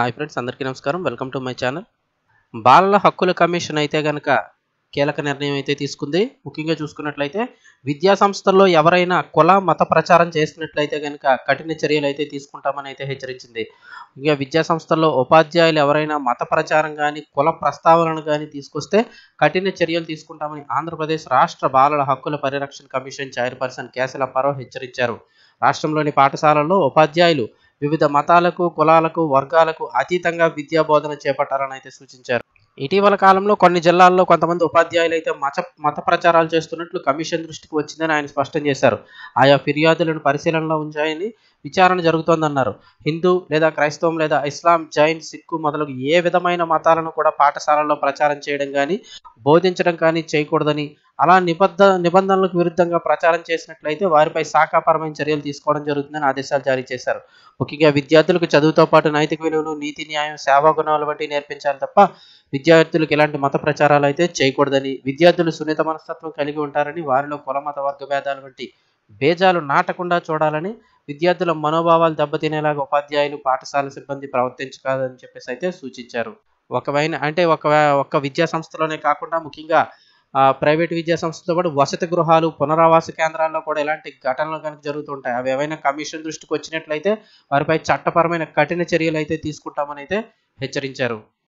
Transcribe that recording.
Hi friends అందరికీ నమస్కారం. Welcome to my channel. బాలల హక్కుల కమిషన్ అయితే గనక కీలక నిర్ణయం అయితే తీసుకుంది. ముఖ్యంగా చూసుకున్నట్లయితే విద్యా సంస్థల్లో ఎవరైనా కుల మత ప్రచారం చేసినట్లయితే కనుక కఠిన చర్యలు అయితే తీసుకుంటామని అయితే హెచ్చరించింది. ఇంకా విద్యా సంస్థల్లో ఉపాధ్యాయులు ఎవరైనా మత ప్రచారం కానీ కుల ప్రస్తావనలు కానీ తీసుకొస్తే కఠిన చర్యలు తీసుకుంటామని ఆంధ్రప్రదేశ్ రాష్ట్ర బాలల హక్కుల పరిరక్షణ కమిషన్ చైర్పర్సన్ కేశలప్పారావు హెచ్చరించారు. రాష్ట్రంలోని పాఠశాలల్లో ఉపాధ్యాయులు వివిధ మతాలకు కులాలకు వర్గాలకు అతీతంగా విద్యా బోధన చేపట్టాలని అయితే సూచించారు. ఇటీవల కాలంలో కొన్ని జిల్లాల్లో కొంతమంది ఉపాధ్యాయులు అయితే మత మత ప్రచారాలు చేస్తున్నట్లు కమిషన్ దృష్టికి వచ్చిందని ఆయన స్పష్టం చేశారు. ఆయా ఫిర్యాదులను పరిశీలనలో ఉంచాయని విచారణ జరుగుతోందన్నారు. హిందూ లేదా క్రైస్తవం లేదా ఇస్లాం జైన్ సిక్కు మొదలగు ఏ విధమైన మతాలను కూడా పాఠశాలల్లో ప్రచారం చేయడం కానీ బోధించడం కానీ చేయకూడదని అలా నిబద్ధ నిబంధనలకు విరుద్ధంగా ప్రచారం చేసినట్లయితే వారిపై శాఖాపరమైన చర్యలు తీసుకోవడం జరుగుతుందని ఆదేశాలు జారీ చేశారు. ముఖ్యంగా విద్యార్థులకు చదువుతో పాటు నైతిక విలువలు నీతి న్యాయం సేవా గుణాలు వంటి నేర్పించాలి తప్ప విద్యార్థులకు ఎలాంటి మత ప్రచారాలు అయితే చేయకూడదని విద్యార్థులు సున్నిత మనస్తత్వం కలిగి ఉంటారని వారిలో కుల మత వర్గ భేదాలు వంటి బేజాలు నాటకుండా చూడాలని విద్యార్థుల మనోభావాలు దెబ్బతినేలాగా ఉపాధ్యాయులు పాఠశాల సిబ్బంది ప్రవర్తించకాదని చెప్పేసి అయితే సూచించారు. ఒకవైన అంటే ఒక ఒక్క విద్యా సంస్థలోనే కాకుండా ముఖ్యంగా ప్రైవేట్ విద్యా సంస్థతో పాటు వసతి గృహాలు పునరావాస కేంద్రాల్లో కూడా ఇలాంటి ఘటనలు కనుక జరుగుతుంటాయి అవి ఏవైనా కమిషన్ దృష్టికి వచ్చినట్లయితే వారిపై చట్టపరమైన కఠిన చర్యలు అయితే తీసుకుంటామని అయితే హెచ్చరించారు.